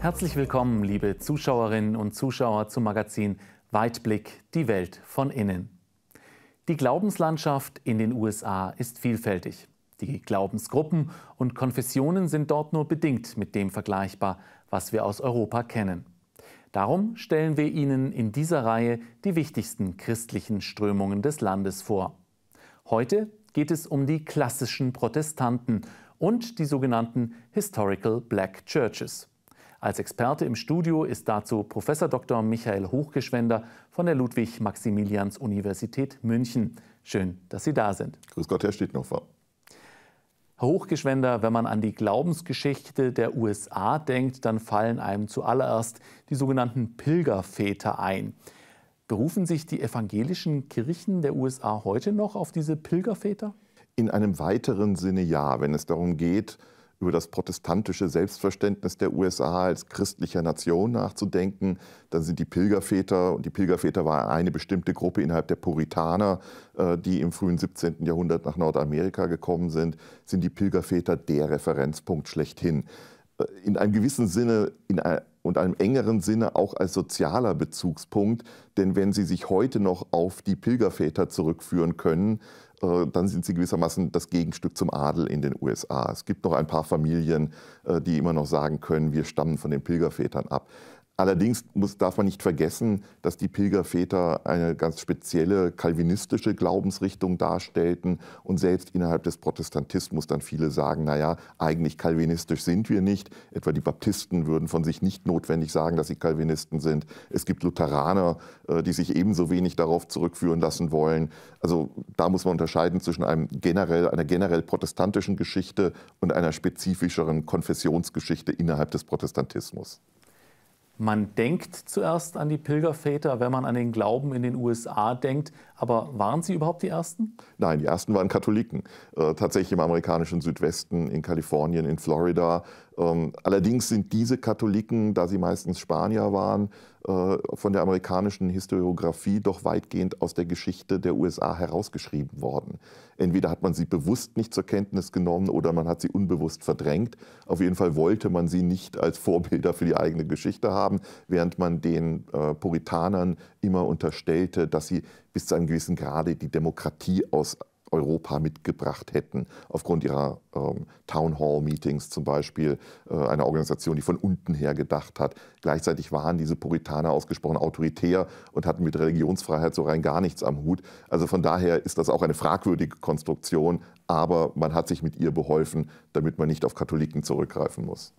Herzlich willkommen, liebe Zuschauerinnen und Zuschauer zum Magazin Weitblick, die Welt von innen. Die Glaubenslandschaft in den USA ist vielfältig. Die Glaubensgruppen und Konfessionen sind dort nur bedingt mit dem vergleichbar, was wir aus Europa kennen. Darum stellen wir Ihnen in dieser Reihe die wichtigsten christlichen Strömungen des Landes vor. Heute geht es um die klassischen Protestanten und die sogenannten Historical Black Churches. Als Experte im Studio ist dazu Prof. Dr. Michael Hochgeschwender von der Ludwig-Maximilians-Universität München. Schön, dass Sie da sind. Grüß Gott, Herr Stittnofer. Herr Hochgeschwender, wenn man an die Glaubensgeschichte der USA denkt, dann fallen einem zuallererst die sogenannten Pilgerväter ein. Berufen sich die evangelischen Kirchen der USA heute noch auf diese Pilgerväter? In einem weiteren Sinne ja, wenn es darum geht, über das protestantische Selbstverständnis der USA als christlicher Nation nachzudenken. Dann sind die Pilgerväter, und die Pilgerväter war eine bestimmte Gruppe innerhalb der Puritaner, äh, die im frühen 17. Jahrhundert nach Nordamerika gekommen sind, sind die Pilgerväter der Referenzpunkt schlechthin. Äh, in einem gewissen Sinne in ein, und einem engeren Sinne auch als sozialer Bezugspunkt, denn wenn Sie sich heute noch auf die Pilgerväter zurückführen können, dann sind sie gewissermaßen das Gegenstück zum Adel in den USA. Es gibt noch ein paar Familien, äh, die immer noch sagen können, wir stammen von den Pilgervätern ab. Allerdings muss, darf man nicht vergessen, dass die Pilgerväter eine ganz spezielle kalvinistische Glaubensrichtung darstellten und selbst innerhalb des Protestantismus dann viele sagen, naja, eigentlich kalvinistisch sind wir nicht. Etwa die Baptisten würden von sich nicht notwendig sagen, dass sie Calvinisten sind. Es gibt Lutheraner, äh, die sich ebenso wenig darauf zurückführen lassen wollen. Also da muss man unterscheiden zwischen einem generell, einer generell protestantischen Geschichte und einer spezifischeren Konfessionsgeschichte innerhalb des Protestantismus. Man denkt zuerst an die Pilgerväter, wenn man an den Glauben in den USA denkt. Aber waren sie überhaupt die Ersten? Nein, die Ersten waren Katholiken. Äh, tatsächlich im amerikanischen Südwesten, in Kalifornien, in Florida. Ähm, allerdings sind diese Katholiken, da sie meistens Spanier waren, äh, von der amerikanischen Historiografie doch weitgehend aus der Geschichte der USA herausgeschrieben worden. Entweder hat man sie bewusst nicht zur Kenntnis genommen oder man hat sie unbewusst verdrängt. Auf jeden Fall wollte man sie nicht als Vorbilder für die eigene Geschichte haben, während man den äh, Puritanern immer unterstellte, dass sie bis zu einem gewissen Grade die Demokratie aus Europa mitgebracht hätten, aufgrund ihrer ähm, Town Hall Meetings zum Beispiel, äh, einer Organisation, die von unten her gedacht hat. Gleichzeitig waren diese Puritaner ausgesprochen autoritär und hatten mit Religionsfreiheit so rein gar nichts am Hut. Also von daher ist das auch eine fragwürdige Konstruktion, aber man hat sich mit ihr beholfen, damit man nicht auf Katholiken zurückgreifen muss.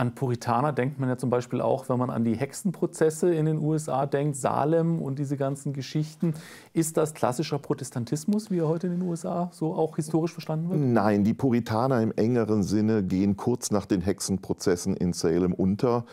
An Puritaner denkt man ja zum Beispiel auch, wenn man an die Hexenprozesse in den USA denkt, Salem und diese ganzen Geschichten. Ist das klassischer Protestantismus, wie er heute in den USA so auch historisch verstanden wird? Nein, die Puritaner im engeren Sinne gehen kurz nach den Hexenprozessen in Salem unter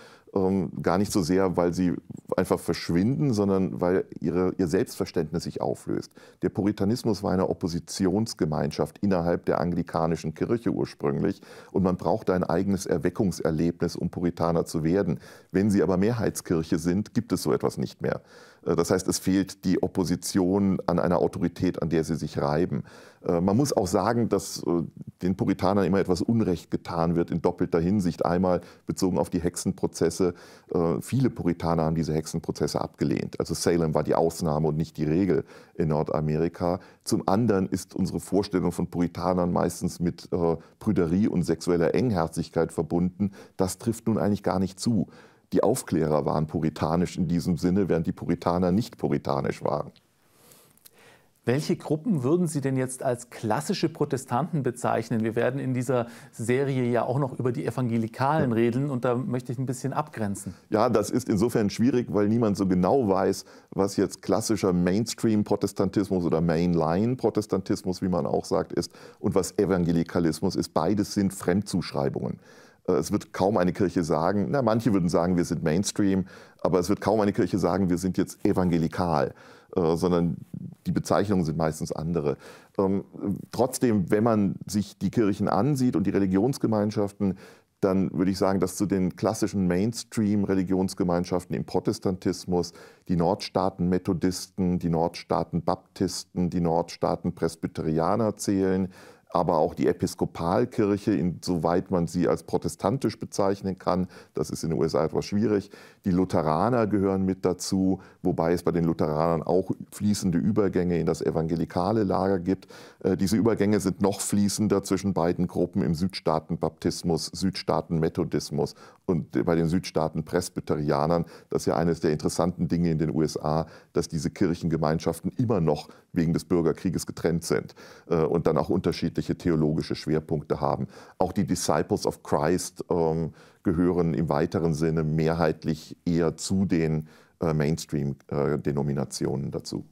gar nicht so sehr, weil sie einfach verschwinden, sondern weil ihre, ihr Selbstverständnis sich auflöst. Der Puritanismus war eine Oppositionsgemeinschaft innerhalb der anglikanischen Kirche ursprünglich und man brauchte ein eigenes Erweckungserlebnis, um Puritaner zu werden. Wenn sie aber Mehrheitskirche sind, gibt es so etwas nicht mehr. Äh, das heißt, es fehlt die Opposition an einer Autorität, an der sie sich reiben. Äh, man muss auch sagen, dass äh, den Puritanern immer etwas Unrecht getan wird in doppelter Hinsicht. Einmal bezogen auf die Hexenprozesse. Viele Puritaner haben diese Hexenprozesse abgelehnt. Also Salem war die Ausnahme und nicht die Regel in Nordamerika. Zum anderen ist unsere Vorstellung von Puritanern meistens mit Prüderie und sexueller Engherzigkeit verbunden. Das trifft nun eigentlich gar nicht zu. Die Aufklärer waren puritanisch in diesem Sinne, während die Puritaner nicht puritanisch waren. Welche Gruppen würden Sie denn jetzt als klassische Protestanten bezeichnen? Wir werden in dieser Serie ja auch noch über die Evangelikalen reden und da möchte ich ein bisschen abgrenzen. Ja, das ist insofern schwierig, weil niemand so genau weiß, was jetzt klassischer Mainstream-Protestantismus oder Mainline-Protestantismus, wie man auch sagt, ist und was Evangelikalismus ist. Beides sind Fremdzuschreibungen. Äh, es wird kaum eine Kirche sagen, na, manche würden sagen, wir sind Mainstream, aber es wird kaum eine Kirche sagen, wir sind jetzt evangelikal, äh, sondern die Bezeichnungen sind meistens andere. Ähm, trotzdem, wenn man sich die Kirchen ansieht und die Religionsgemeinschaften, dann würde ich sagen, dass zu den klassischen Mainstream-Religionsgemeinschaften im Protestantismus die Nordstaaten-Methodisten, die Nordstaaten-Baptisten, die Nordstaaten-Presbyterianer zählen, aber auch die Episkopalkirche, insoweit man sie als protestantisch bezeichnen kann. Das ist in den USA etwas schwierig. Die Lutheraner gehören mit dazu, wobei es bei den Lutheranern auch fließende Übergänge in das evangelikale Lager gibt. Äh, diese Übergänge sind noch fließender zwischen beiden Gruppen im Südstaatenbaptismus, Südstaatenmethodismus und bei den Südstaaten-Presbyterianern. Das ist ja eines der interessanten Dinge in den USA, dass diese Kirchengemeinschaften immer noch wegen des Bürgerkrieges getrennt sind äh, und dann auch unterschiedliche theologische Schwerpunkte haben. Auch die Disciples of Christ ähm, gehören im weiteren Sinne mehrheitlich eher zu den äh, Mainstream-Denominationen dazu.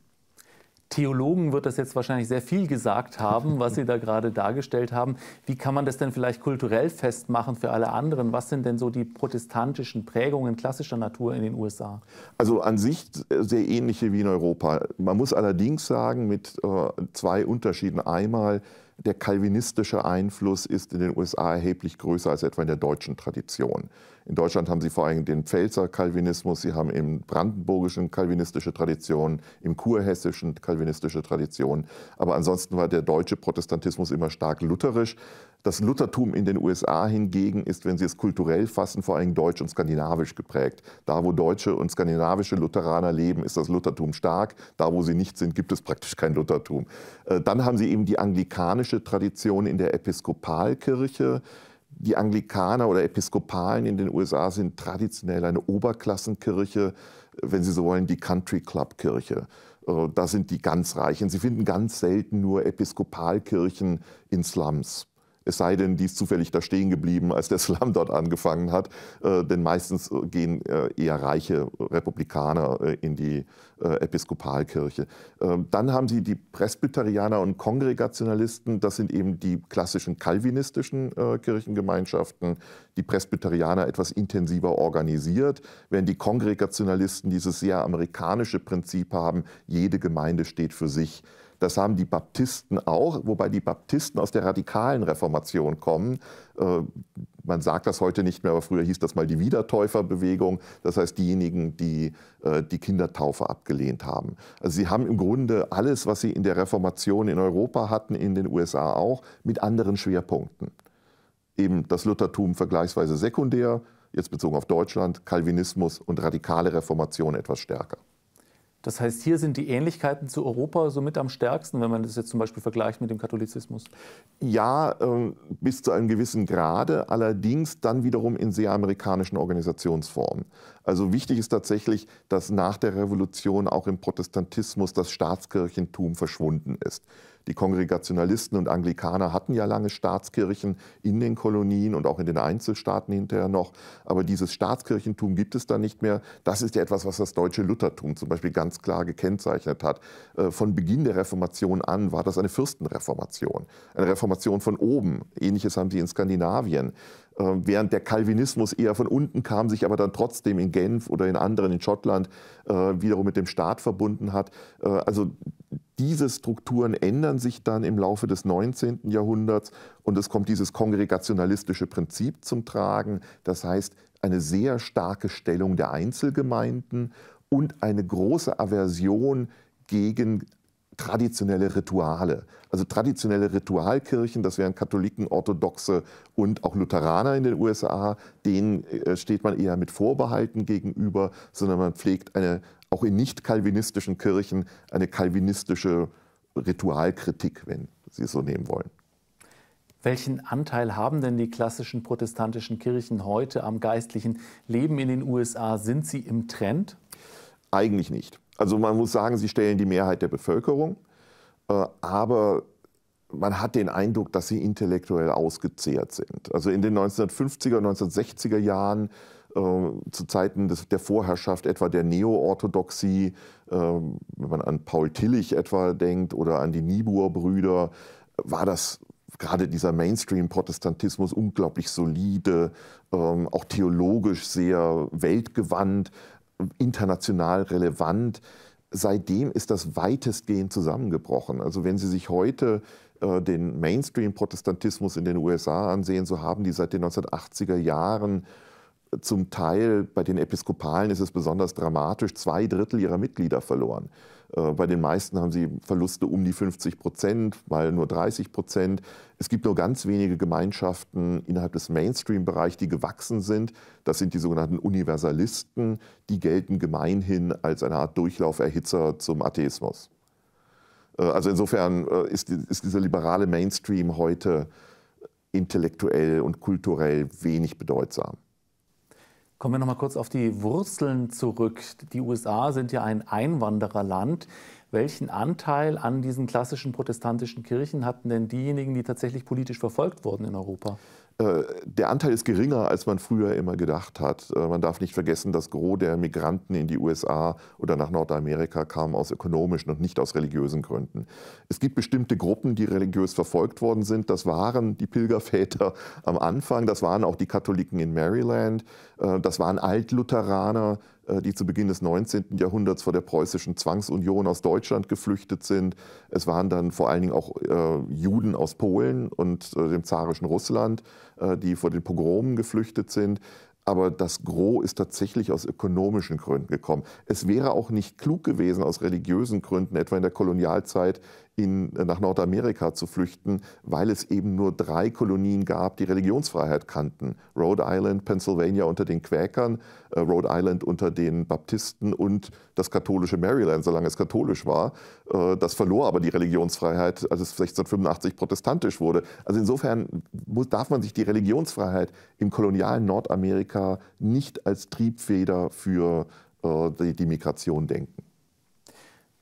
Theologen wird das jetzt wahrscheinlich sehr viel gesagt haben, was Sie da gerade dargestellt haben. Wie kann man das denn vielleicht kulturell festmachen für alle anderen? Was sind denn so die protestantischen Prägungen klassischer Natur in den USA? Also an sich sehr ähnliche wie in Europa. Man muss allerdings sagen, mit äh, zwei Unterschieden. Einmal, der kalvinistische Einfluss ist in den USA erheblich größer als etwa in der deutschen Tradition. In Deutschland haben sie vor allem den Pfälzer Calvinismus, sie haben im brandenburgischen kalvinistische Tradition, im kurhessischen kalvinistische Tradition. Aber ansonsten war der deutsche Protestantismus immer stark lutherisch. Das Luthertum in den USA hingegen ist, wenn Sie es kulturell fassen, vor allem deutsch und skandinavisch geprägt. Da, wo deutsche und skandinavische Lutheraner leben, ist das Luthertum stark. Da, wo sie nicht sind, gibt es praktisch kein Luthertum. Äh, dann haben Sie eben die anglikanische Tradition in der Episkopalkirche. Die Anglikaner oder Episkopalen in den USA sind traditionell eine Oberklassenkirche, wenn Sie so wollen, die Country Club Kirche. Äh, da sind die ganz Reichen. Sie finden ganz selten nur Episkopalkirchen in Slums. Es sei denn, die ist zufällig da stehen geblieben, als der Slum dort angefangen hat. Äh, denn meistens äh, gehen äh, eher reiche Republikaner äh, in die äh, Episkopalkirche. Ähm, dann haben sie die Presbyterianer und Kongregationalisten. Das sind eben die klassischen kalvinistischen äh, Kirchengemeinschaften. Die Presbyterianer etwas intensiver organisiert, während die Kongregationalisten dieses sehr amerikanische Prinzip haben, jede Gemeinde steht für sich. Das haben die Baptisten auch, wobei die Baptisten aus der radikalen Reformation kommen. Äh, man sagt das heute nicht mehr, aber früher hieß das mal die Wiedertäuferbewegung. Das heißt diejenigen, die äh, die Kindertaufe abgelehnt haben. Also sie haben im Grunde alles, was sie in der Reformation in Europa hatten, in den USA auch, mit anderen Schwerpunkten. Eben das Luthertum vergleichsweise sekundär, jetzt bezogen auf Deutschland, Calvinismus und radikale Reformation etwas stärker. Das heißt, hier sind die Ähnlichkeiten zu Europa somit am stärksten, wenn man das jetzt zum Beispiel vergleicht mit dem Katholizismus. Ja, äh, bis zu einem gewissen Grade, allerdings dann wiederum in sehr amerikanischen Organisationsformen. Also wichtig ist tatsächlich, dass nach der Revolution auch im Protestantismus das Staatskirchentum verschwunden ist. Die Kongregationalisten und Anglikaner hatten ja lange Staatskirchen in den Kolonien und auch in den Einzelstaaten hinterher noch. Aber dieses Staatskirchentum gibt es da nicht mehr. Das ist ja etwas, was das deutsche Luthertum zum Beispiel ganz klar gekennzeichnet hat. Äh, von Beginn der Reformation an war das eine Fürstenreformation. Eine Reformation von oben. Ähnliches haben sie in Skandinavien. Äh, während der Calvinismus eher von unten kam, sich aber dann trotzdem in Genf oder in anderen, in Schottland, äh, wiederum mit dem Staat verbunden hat. Also diese Strukturen ändern sich dann im Laufe des 19. Jahrhunderts und es kommt dieses kongregationalistische Prinzip zum Tragen. Das heißt, eine sehr starke Stellung der Einzelgemeinden und eine große Aversion gegen traditionelle Rituale. Also traditionelle Ritualkirchen, das wären Katholiken, Orthodoxe und auch Lutheraner in den USA, denen äh, steht man eher mit Vorbehalten gegenüber, sondern man pflegt eine auch in nicht kalvinistischen Kirchen eine kalvinistische Ritualkritik, wenn Sie es so nehmen wollen. Welchen Anteil haben denn die klassischen protestantischen Kirchen heute am geistlichen Leben in den USA? Sind sie im Trend? Eigentlich nicht. Also man muss sagen, sie stellen die Mehrheit der Bevölkerung, äh, aber man hat den Eindruck, dass sie intellektuell ausgezehrt sind. Also in den 1950er, 1960er Jahren äh, zu Zeiten der Vorherrschaft etwa der Neo-Orthodoxie, äh, wenn man an Paul Tillich etwa denkt oder an die Niebuhr-Brüder, war das gerade dieser Mainstream-Protestantismus unglaublich solide, ähm, auch theologisch sehr weltgewandt, international relevant. Seitdem ist das weitestgehend zusammengebrochen. Also wenn Sie sich heute äh, den Mainstream-Protestantismus in den USA ansehen, so haben die seit den 1980er Jahren zum Teil bei den Episkopalen ist es besonders dramatisch, zwei Drittel ihrer Mitglieder verloren. Äh, bei den meisten haben sie Verluste um die 50 Prozent, mal nur 30 Prozent. Es gibt nur ganz wenige Gemeinschaften innerhalb des Mainstream-Bereichs, die gewachsen sind. Das sind die sogenannten Universalisten. Die gelten gemeinhin als eine Art Durchlauferhitzer zum Atheismus. Äh, also insofern äh, ist, ist dieser liberale Mainstream heute intellektuell und kulturell wenig bedeutsam. Kommen wir noch mal kurz auf die Wurzeln zurück. Die USA sind ja ein Einwandererland. Welchen Anteil an diesen klassischen protestantischen Kirchen hatten denn diejenigen, die tatsächlich politisch verfolgt wurden in Europa? Äh, der Anteil ist geringer, als man früher immer gedacht hat. Äh, man darf nicht vergessen, das Gros der Migranten in die USA oder nach Nordamerika kam aus ökonomischen und nicht aus religiösen Gründen. Es gibt bestimmte Gruppen, die religiös verfolgt worden sind. Das waren die Pilgerväter am Anfang, das waren auch die Katholiken in Maryland, äh, das waren Altlutheraner, die zu Beginn des 19. Jahrhunderts vor der preußischen Zwangsunion aus Deutschland geflüchtet sind. Es waren dann vor allen Dingen auch äh, Juden aus Polen und äh, dem zarischen Russland, äh, die vor den Pogromen geflüchtet sind. Aber das Gros ist tatsächlich aus ökonomischen Gründen gekommen. Es wäre auch nicht klug gewesen, aus religiösen Gründen, etwa in der Kolonialzeit, in, nach Nordamerika zu flüchten, weil es eben nur drei Kolonien gab, die Religionsfreiheit kannten. Rhode Island, Pennsylvania unter den Quäkern, äh, Rhode Island unter den Baptisten und das katholische Maryland, solange es katholisch war. Äh, das verlor aber die Religionsfreiheit, als es 1685 protestantisch wurde. Also insofern muss, darf man sich die Religionsfreiheit im kolonialen Nordamerika nicht als Triebfeder für äh, die, die Migration denken.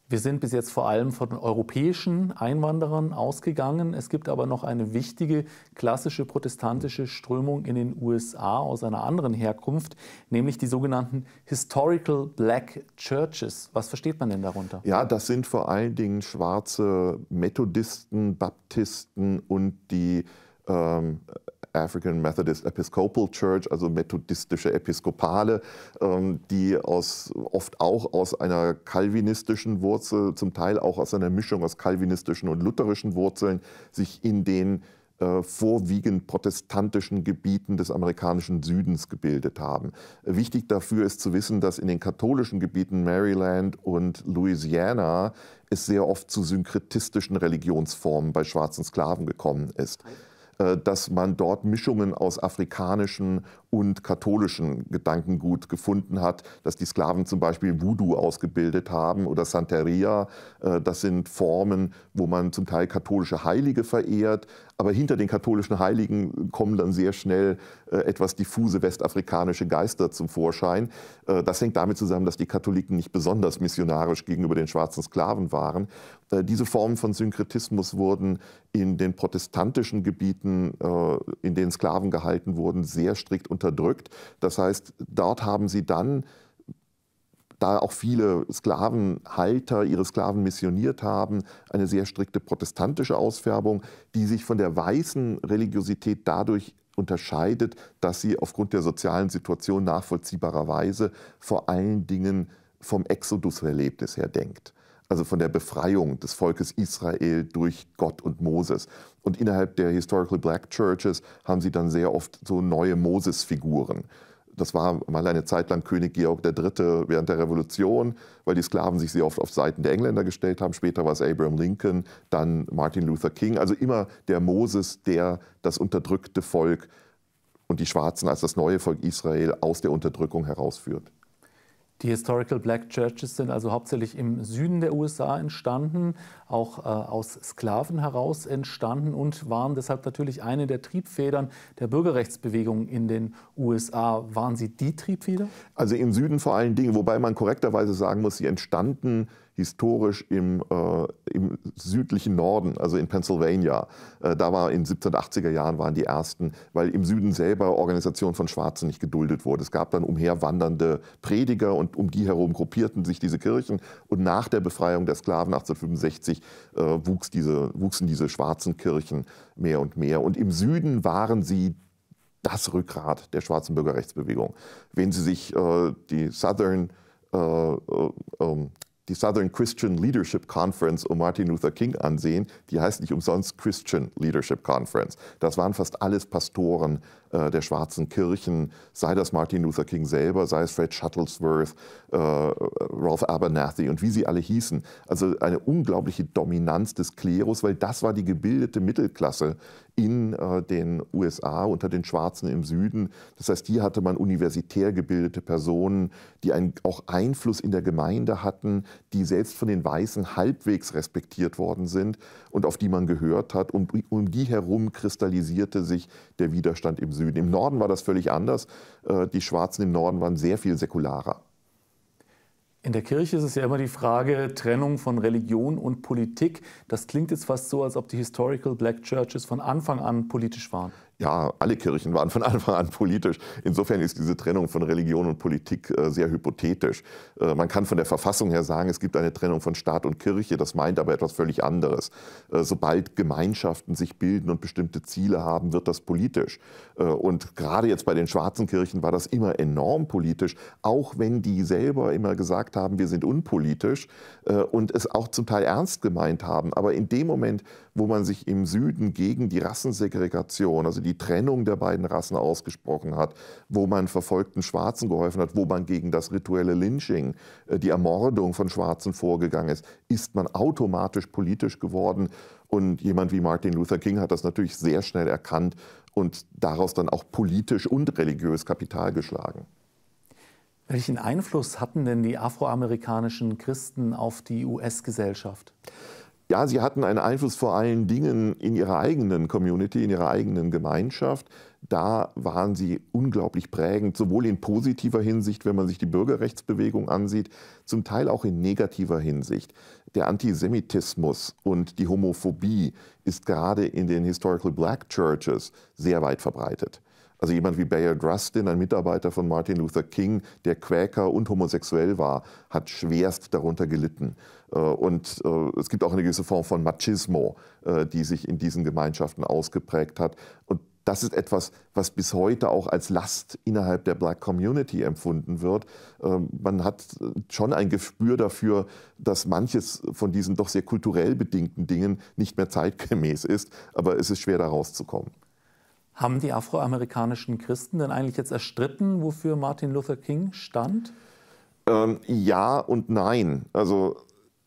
Wir sind bis jetzt vor allem von europäischen Einwanderern ausgegangen. Es gibt aber noch eine wichtige klassische protestantische Strömung in den USA aus einer anderen Herkunft, nämlich die sogenannten Historical Black Churches. Was versteht man denn darunter? Ja, das sind vor allen Dingen schwarze Methodisten, Baptisten und die ähm, African Methodist Episcopal Church, also methodistische Episkopale, ähm, die aus, oft auch aus einer kalvinistischen Wurzel, zum Teil auch aus einer Mischung aus kalvinistischen und lutherischen Wurzeln, sich in den äh, vorwiegend protestantischen Gebieten des amerikanischen Südens gebildet haben. Wichtig dafür ist zu wissen, dass in den katholischen Gebieten Maryland und Louisiana es sehr oft zu synkretistischen Religionsformen bei schwarzen Sklaven gekommen ist. Äh, dass man dort Mischungen aus afrikanischen und katholischen Gedankengut gefunden hat, dass die Sklaven zum Beispiel Voodoo ausgebildet haben oder Santeria. Äh, das sind Formen, wo man zum Teil katholische Heilige verehrt, aber hinter den katholischen Heiligen kommen dann sehr schnell äh, etwas diffuse westafrikanische Geister zum Vorschein. Das hängt damit zusammen, dass die Katholiken nicht besonders missionarisch gegenüber den schwarzen Sklaven waren. Diese Formen von Synkretismus wurden in den protestantischen Gebieten, in denen Sklaven gehalten wurden, sehr strikt unterdrückt unterdrückt. Das heißt, dort haben sie dann da auch viele Sklavenhalter ihre Sklaven missioniert haben, eine sehr strikte protestantische Ausfärbung, die sich von der weißen Religiosität dadurch unterscheidet, dass sie aufgrund der sozialen Situation nachvollziehbarerweise vor allen Dingen vom Exodus-Erlebnis her denkt. Also von der Befreiung des Volkes Israel durch Gott und Moses. Und innerhalb der Historically Black Churches haben sie dann sehr oft so neue Moses-Figuren. Das war mal eine Zeit lang König Georg III. während der Revolution, weil die Sklaven sich sehr oft auf Seiten der Engländer gestellt haben. Später war es Abraham Lincoln, dann Martin Luther King. Also immer der Moses, der das unterdrückte Volk und die Schwarzen als das neue Volk Israel aus der Unterdrückung herausführt. Die Historical Black Churches sind also hauptsächlich im Süden der USA entstanden, auch äh, aus Sklaven heraus entstanden und waren deshalb natürlich eine der Triebfedern der Bürgerrechtsbewegung in den USA. Waren sie die Triebfeder? Also im Süden vor allen Dingen, wobei man korrekterweise sagen muss, sie entstanden historisch im, äh, im südlichen Norden, also in Pennsylvania. Äh, da war in 1780er Jahren waren die ersten, weil im Süden selber Organisation von Schwarzen nicht geduldet wurde. Es gab dann umherwandernde Prediger und um die herum gruppierten sich diese Kirchen. Und nach der Befreiung der Sklaven 1865 äh, wuchs diese, wuchsen diese schwarzen Kirchen mehr und mehr. Und im Süden waren sie das Rückgrat der schwarzen Bürgerrechtsbewegung. Wenn Sie sich äh, die Southern äh, äh, ähm, die Southern Christian Leadership Conference um Martin Luther King ansehen, die heißt nicht umsonst Christian Leadership Conference. Das waren fast alles Pastoren äh, der schwarzen Kirchen, sei das Martin Luther King selber, sei es Fred Shuttlesworth, äh, Ralph Abernathy und wie sie alle hießen. Also eine unglaubliche Dominanz des Klerus, weil das war die gebildete Mittelklasse in äh, den USA unter den Schwarzen im Süden. Das heißt, hier hatte man universitär gebildete Personen, die einen, auch Einfluss in der Gemeinde hatten, die selbst von den Weißen halbwegs respektiert worden sind und auf die man gehört hat. Und um die herum kristallisierte sich der Widerstand im Süden. Süden. Im Norden war das völlig anders. Äh, die Schwarzen im Norden waren sehr viel säkularer. In der Kirche ist es ja immer die Frage Trennung von Religion und Politik. Das klingt jetzt fast so, als ob die Historical Black Churches von Anfang an politisch waren ja, alle Kirchen waren von Anfang an politisch. Insofern ist diese Trennung von Religion und Politik äh, sehr hypothetisch. Äh, man kann von der Verfassung her sagen, es gibt eine Trennung von Staat und Kirche, das meint aber etwas völlig anderes. Äh, sobald Gemeinschaften sich bilden und bestimmte Ziele haben, wird das politisch. Und gerade jetzt bei den schwarzen Kirchen war das immer enorm politisch, auch wenn die selber immer gesagt haben, wir sind unpolitisch und es auch zum Teil ernst gemeint haben. Aber in dem Moment, wo man sich im Süden gegen die Rassensegregation, also die Trennung der beiden Rassen ausgesprochen hat, wo man verfolgten Schwarzen geholfen hat, wo man gegen das rituelle Lynching, äh, die Ermordung von Schwarzen vorgegangen ist, ist man automatisch politisch geworden. Und jemand wie Martin Luther King hat das natürlich sehr schnell erkannt und daraus dann auch politisch und religiös Kapital geschlagen. Welchen Einfluss hatten denn die afroamerikanischen Christen auf die US-Gesellschaft? Ja, sie hatten einen Einfluss vor allen Dingen in ihrer eigenen Community, in ihrer eigenen Gemeinschaft. Da waren sie unglaublich prägend, sowohl in positiver Hinsicht, wenn man sich die Bürgerrechtsbewegung ansieht, zum Teil auch in negativer Hinsicht. Der Antisemitismus und die Homophobie ist gerade in den Historical Black Churches sehr weit verbreitet. Also jemand wie Bayard Rustin, ein Mitarbeiter von Martin Luther King, der Quäker und homosexuell war, hat schwerst darunter gelitten. Äh, und äh, es gibt auch eine gewisse Form von Machismo, äh, die sich in diesen Gemeinschaften ausgeprägt hat. Und das ist etwas, was bis heute auch als Last innerhalb der Black Community empfunden wird. Ähm, man hat schon ein Gespür dafür, dass manches von diesen doch sehr kulturell bedingten Dingen nicht mehr zeitgemäß ist, aber es ist schwer da rauszukommen. Haben die afroamerikanischen Christen denn eigentlich jetzt erstritten, wofür Martin Luther King stand? Ähm, ja und nein. Also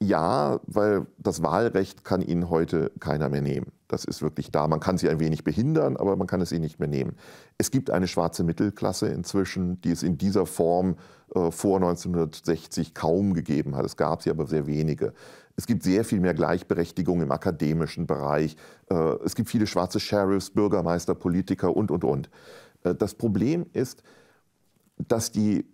ja, weil das Wahlrecht kann ihnen heute keiner mehr nehmen. Das ist wirklich da. Man kann sie ein wenig behindern, aber man kann es ihnen nicht mehr nehmen. Es gibt eine schwarze Mittelklasse inzwischen, die es in dieser Form äh, vor 1960 kaum gegeben hat. Es gab sie aber sehr wenige. Es gibt sehr viel mehr Gleichberechtigung im akademischen Bereich. Äh, es gibt viele schwarze Sheriffs, Bürgermeister, Politiker und, und, und. Äh, das Problem ist, dass die,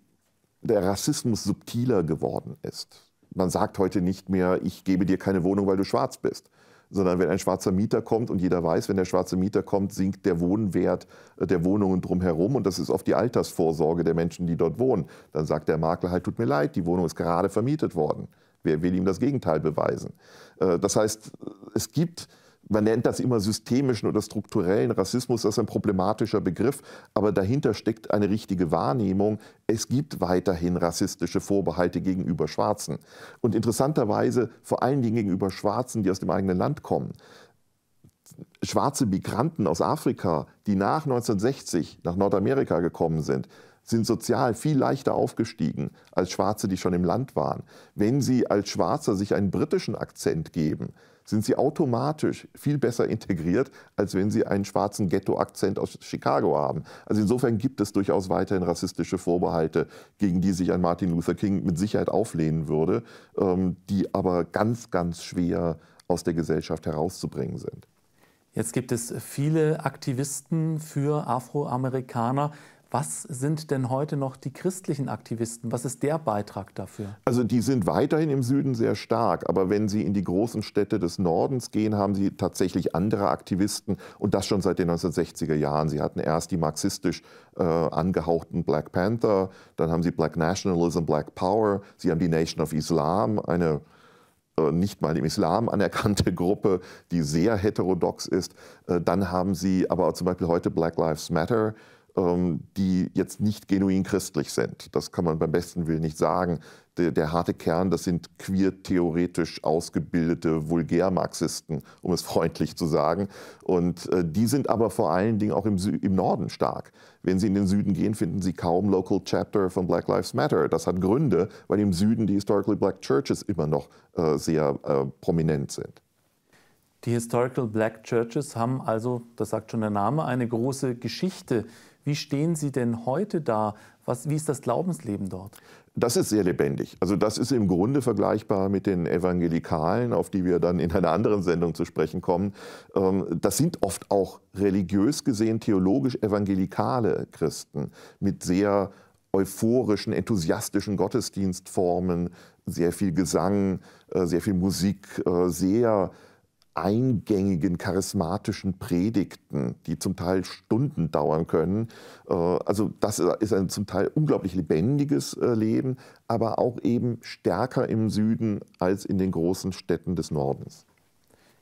der Rassismus subtiler geworden ist. Man sagt heute nicht mehr, ich gebe dir keine Wohnung, weil du schwarz bist sondern wenn ein schwarzer Mieter kommt und jeder weiß, wenn der schwarze Mieter kommt, sinkt der Wohnwert äh, der Wohnungen drumherum und das ist oft die Altersvorsorge der Menschen, die dort wohnen. Dann sagt der Makler halt, tut mir leid, die Wohnung ist gerade vermietet worden. Wer will ihm das Gegenteil beweisen? Äh, das heißt, es gibt man nennt das immer systemischen oder strukturellen Rassismus, das ist ein problematischer Begriff, aber dahinter steckt eine richtige Wahrnehmung. Es gibt weiterhin rassistische Vorbehalte gegenüber Schwarzen. Und interessanterweise vor allen Dingen gegenüber Schwarzen, die aus dem eigenen Land kommen. Schwarze Migranten aus Afrika, die nach 1960 nach Nordamerika gekommen sind, sind sozial viel leichter aufgestiegen als Schwarze, die schon im Land waren. Wenn sie als Schwarzer sich einen britischen Akzent geben, sind sie automatisch viel besser integriert, als wenn sie einen schwarzen Ghetto-Akzent aus Chicago haben. Also insofern gibt es durchaus weiterhin rassistische Vorbehalte, gegen die sich ein Martin Luther King mit Sicherheit auflehnen würde, ähm, die aber ganz, ganz schwer aus der Gesellschaft herauszubringen sind. Jetzt gibt es viele Aktivisten für Afroamerikaner. Was sind denn heute noch die christlichen Aktivisten? Was ist der Beitrag dafür? Also die sind weiterhin im Süden sehr stark, aber wenn Sie in die großen Städte des Nordens gehen, haben Sie tatsächlich andere Aktivisten und das schon seit den 1960er Jahren. Sie hatten erst die marxistisch äh, angehauchten Black Panther, dann haben Sie Black Nationalism, Black Power, Sie haben die Nation of Islam, eine äh, nicht mal im Islam anerkannte Gruppe, die sehr heterodox ist. Äh, dann haben Sie aber zum Beispiel heute Black Lives Matter, die jetzt nicht genuin christlich sind. Das kann man beim besten Willen nicht sagen. Der, der harte Kern, das sind queer-theoretisch ausgebildete Vulgärmarxisten, um es freundlich zu sagen. Und äh, die sind aber vor allen Dingen auch im, im Norden stark. Wenn Sie in den Süden gehen, finden Sie kaum Local Chapter von Black Lives Matter. Das hat Gründe, weil im Süden die Historically Black Churches immer noch äh, sehr äh, prominent sind. Die Historical Black Churches haben also, das sagt schon der Name, eine große Geschichte. Wie stehen Sie denn heute da? Was, wie ist das Glaubensleben dort? Das ist sehr lebendig. Also das ist im Grunde vergleichbar mit den Evangelikalen, auf die wir dann in einer anderen Sendung zu sprechen kommen. Ähm, das sind oft auch religiös gesehen theologisch evangelikale Christen mit sehr euphorischen, enthusiastischen Gottesdienstformen, sehr viel Gesang, äh, sehr viel Musik, äh, sehr eingängigen, charismatischen Predigten, die zum Teil Stunden dauern können. Äh, also das ist ein zum Teil unglaublich lebendiges äh, Leben, aber auch eben stärker im Süden als in den großen Städten des Nordens.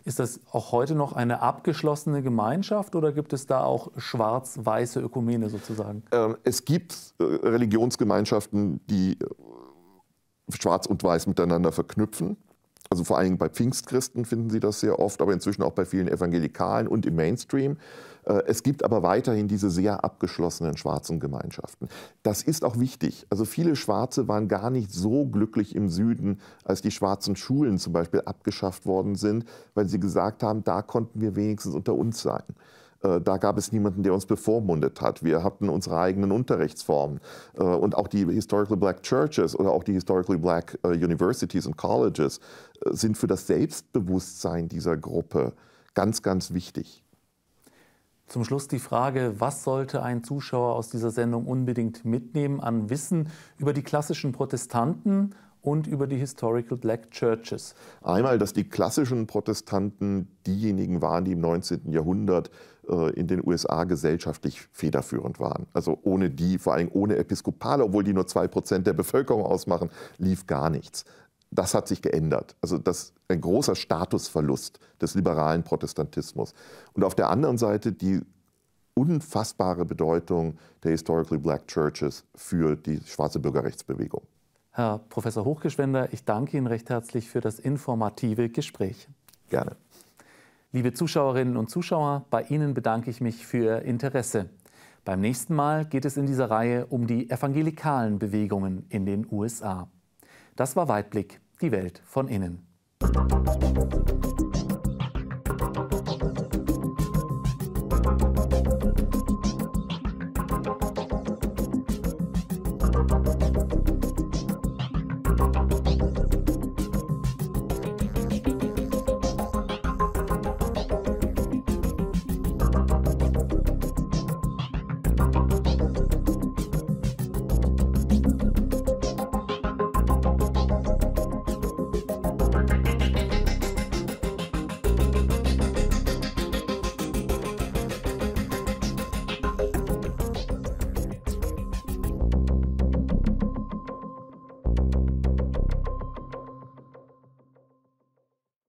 Ist das auch heute noch eine abgeschlossene Gemeinschaft oder gibt es da auch schwarz-weiße Ökumene sozusagen? Ähm, es gibt äh, Religionsgemeinschaften, die schwarz und weiß miteinander verknüpfen. Also vor allem bei Pfingstchristen finden Sie das sehr oft, aber inzwischen auch bei vielen Evangelikalen und im Mainstream. Äh, es gibt aber weiterhin diese sehr abgeschlossenen schwarzen Gemeinschaften. Das ist auch wichtig. Also viele Schwarze waren gar nicht so glücklich im Süden, als die schwarzen Schulen zum Beispiel abgeschafft worden sind, weil sie gesagt haben, da konnten wir wenigstens unter uns sein. Äh, da gab es niemanden, der uns bevormundet hat. Wir hatten unsere eigenen Unterrichtsformen. Äh, und auch die Historically Black Churches oder auch die Historically Black äh, Universities und Colleges sind für das Selbstbewusstsein dieser Gruppe ganz, ganz wichtig. Zum Schluss die Frage, was sollte ein Zuschauer aus dieser Sendung unbedingt mitnehmen an Wissen über die klassischen Protestanten und über die Historical Black Churches. Einmal, dass die klassischen Protestanten diejenigen waren, die im 19. Jahrhundert in den USA gesellschaftlich federführend waren. Also ohne die, vor allem ohne Episkopale, obwohl die nur zwei Prozent der Bevölkerung ausmachen, lief gar nichts. Das hat sich geändert. Also das ein großer Statusverlust des liberalen Protestantismus. Und auf der anderen Seite die unfassbare Bedeutung der Historically Black Churches für die schwarze Bürgerrechtsbewegung. Herr Professor Hochgeschwender, ich danke Ihnen recht herzlich für das informative Gespräch. Gerne. Liebe Zuschauerinnen und Zuschauer, bei Ihnen bedanke ich mich für Ihr Interesse. Beim nächsten Mal geht es in dieser Reihe um die evangelikalen Bewegungen in den USA. Das war Weitblick, die Welt von innen.